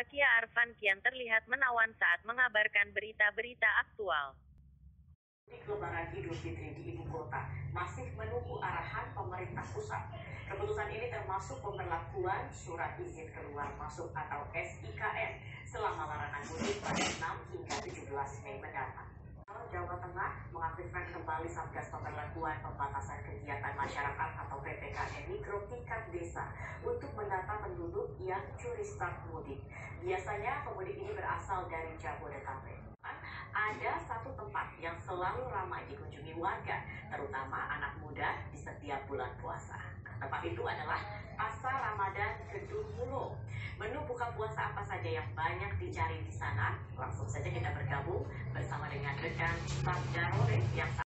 Zakia Arfan kian terlihat menawan saat mengabarkan berita-berita aktual. Lebaran Idul Fitri di ibu kota masih menunggu arahan pemerintah pusat. Keputusan ini termasuk pemberlakuan surat izin keluar masuk atau SIKM selama larangan mudik pada 6 hingga 17 Mei mendatang. Jawa Tengah mengaktifkan kembali Satgas Pemberlakuan Pembatasan Kegiatan Masyarakat atau PPKM Mikro tingkat desa untuk mendata penduduk yang curi start mudik. Biasanya pemudik ini berasal dari Jabodetabek ada satu tempat yang selalu ramai dikunjungi warga, terutama anak muda di setiap bulan puasa. Tempat itu adalah Pasar Ramadan Gedung Mulo. Menu buka puasa apa saja yang banyak dicari di sana? Langsung saja kita bergabung bersama dengan rekan Sabda Rore yang